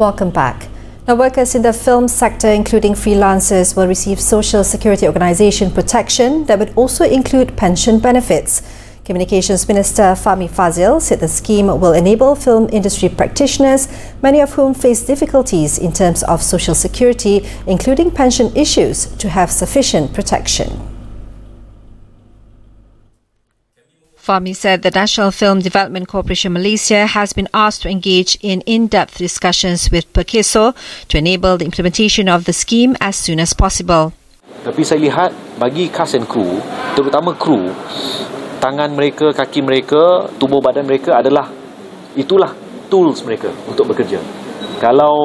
Welcome back. Now, workers in the film sector, including freelancers, will receive Social Security Organisation protection that would also include pension benefits. Communications Minister Fahmi Fazil said the scheme will enable film industry practitioners, many of whom face difficulties in terms of social security, including pension issues, to have sufficient protection. Fahmi said the National Film Development Corporation Malaysia has been asked to engage in in-depth discussions with Perkeso to enable the implementation of the scheme as soon as possible. Tapi saya lihat bagi cast and crew, terutama kru, tangan mereka, kaki mereka, tubuh badan mereka adalah itulah tools mereka untuk bekerja. Kalau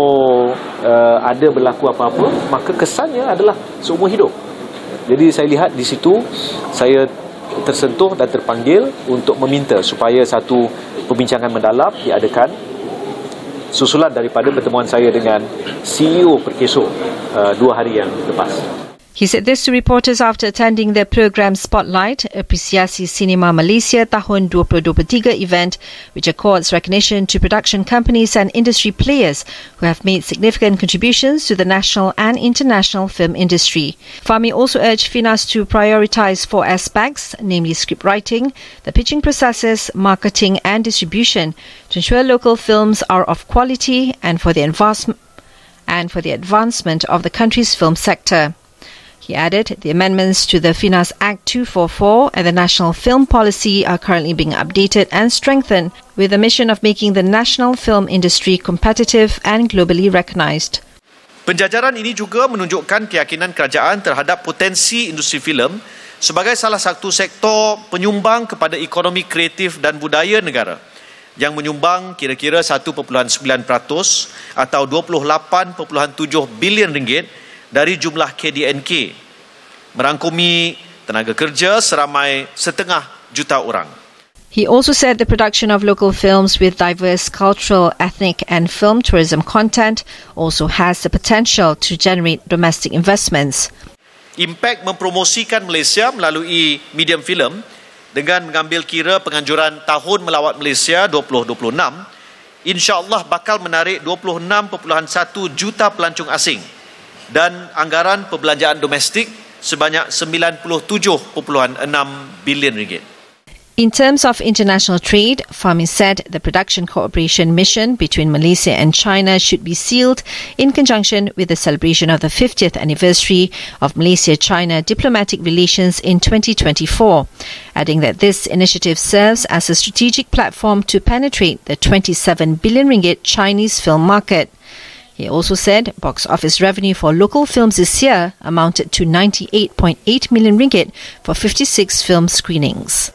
uh, ada berlaku apa-apa, maka kesannya adalah seumur hidup. Jadi saya lihat di situ saya tersentuh dan terpanggil untuk meminta supaya satu perbincangan mendalam diadakan susulan daripada pertemuan saya dengan CEO Perkeso uh, dua hari yang lepas. He said this to reporters after attending the program Spotlight, Apresiasi Cinema Malaysia Tahun 2023 event, which accords recognition to production companies and industry players who have made significant contributions to the national and international film industry. Fahmi also urged FINAS to prioritize four aspects, namely script writing, the pitching processes, marketing and distribution, to ensure local films are of quality and for the and for the advancement of the country's film sector. He added the amendments to the Finas Act 244 and the National Film Policy are currently being updated and strengthened with the mission of making the national film industry competitive and globally recognized. Penjajaran ini juga menunjukkan keyakinan kerajaan terhadap potensi industri filem sebagai salah satu sektor penyumbang kepada ekonomi kreatif dan budaya negara yang menyumbang kira-kira 1.9% atau 28.7 bilion ringgit dari jumlah KDNK merangkumi tenaga kerja seramai setengah juta orang. He also said the production of local films with diverse cultural, ethnic, and film tourism content also has the potential to generate domestic investments. Impact mempromosikan Malaysia melalui medium film dengan mengambil kira penganjuran Tahun Melawat Malaysia 2026, insya-Allah bakal menarik 26.1 juta pelancong asing dan anggaran perbelanjaan domestik sebanyak 97.6 bilion ringgit. In terms of international trade, Fahmi said the production cooperation mission between Malaysia and China should be sealed in conjunction with the celebration of the 50th anniversary of Malaysia-China diplomatic relations in 2024, adding that this initiative serves as a strategic platform to penetrate the 27 billion ringgit Chinese film market. He also said box office revenue for local films this year amounted to 98.8 million ringgit for 56 film screenings.